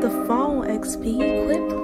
the phone, XP. Quit